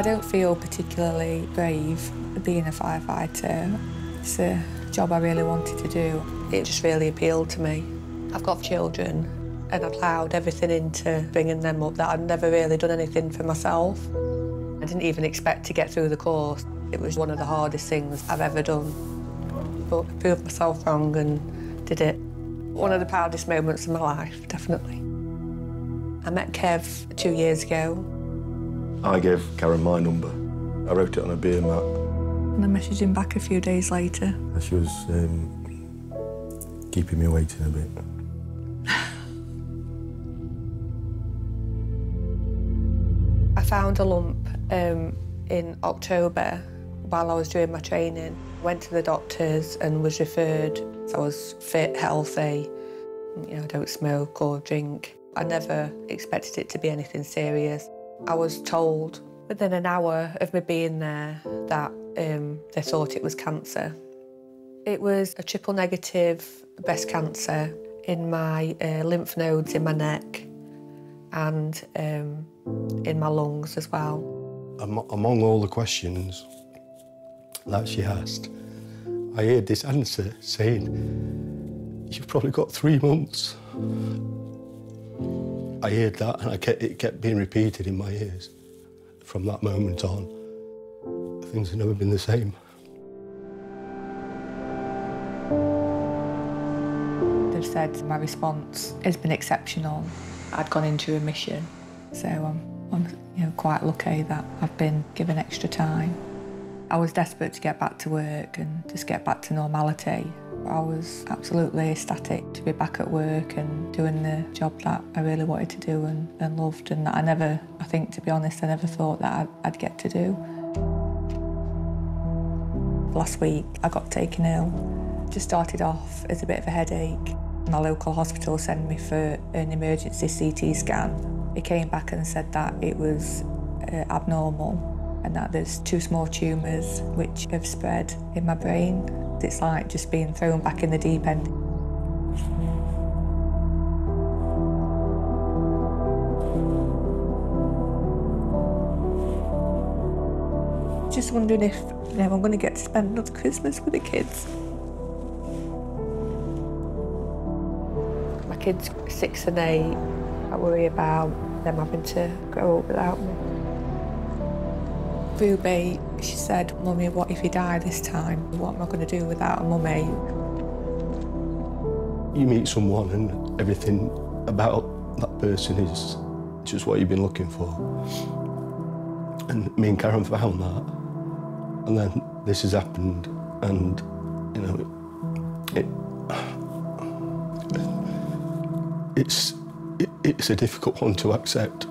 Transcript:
I don't feel particularly brave being a firefighter. It's a job I really wanted to do. It just really appealed to me. I've got children and I plowed everything into bringing them up that I'd never really done anything for myself. I didn't even expect to get through the course. It was one of the hardest things I've ever done. But I proved myself wrong and did it. One of the proudest moments of my life, definitely. I met Kev two years ago. I gave Karen my number. I wrote it on a beer mat. And I messaged him back a few days later. She was um, keeping me waiting a bit. I found a lump um, in October while I was doing my training. Went to the doctors and was referred. I was fit, healthy. You know, I don't smoke or drink. I never expected it to be anything serious. I was told within an hour of me being there that um, they thought it was cancer. It was a triple negative breast cancer in my uh, lymph nodes in my neck and um, in my lungs as well. Among all the questions that she asked, I heard this answer saying, you've probably got three months. I heard that and I kept, it kept being repeated in my ears. From that moment on, things have never been the same. They've said my response has been exceptional. I'd gone into remission, so I'm, I'm you know, quite lucky that I've been given extra time. I was desperate to get back to work and just get back to normality. I was absolutely ecstatic to be back at work and doing the job that I really wanted to do and, and loved and that I never, I think to be honest, I never thought that I'd, I'd get to do. Last week I got taken ill. Just started off as a bit of a headache. My local hospital sent me for an emergency CT scan. It came back and said that it was uh, abnormal and that there's two small tumours which have spread in my brain. It's like just being thrown back in the deep end. Just wondering if you know, I'm going to get to spend another Christmas with the kids. My kids, six and eight, I worry about them having to grow up without me. Ruby, she said, Mummy, what if you die this time? What am I going to do without a mummy? You meet someone and everything about that person is just what you've been looking for. And me and Karen found that. And then this has happened and, you know, it, it's, it, it's a difficult one to accept.